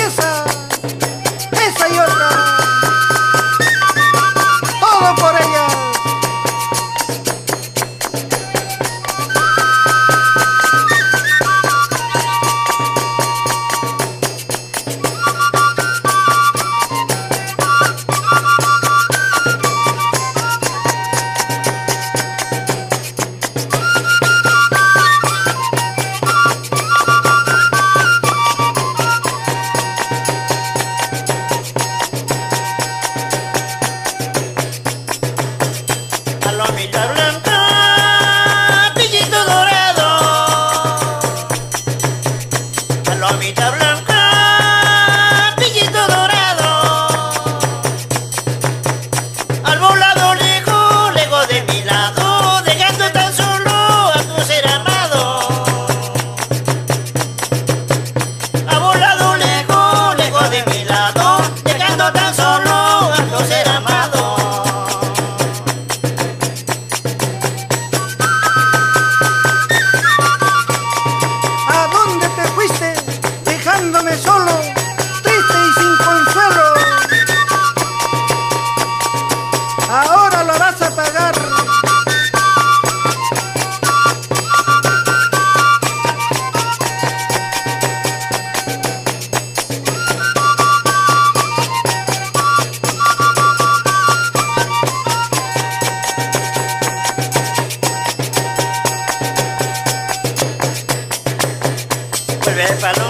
Díaz y balón.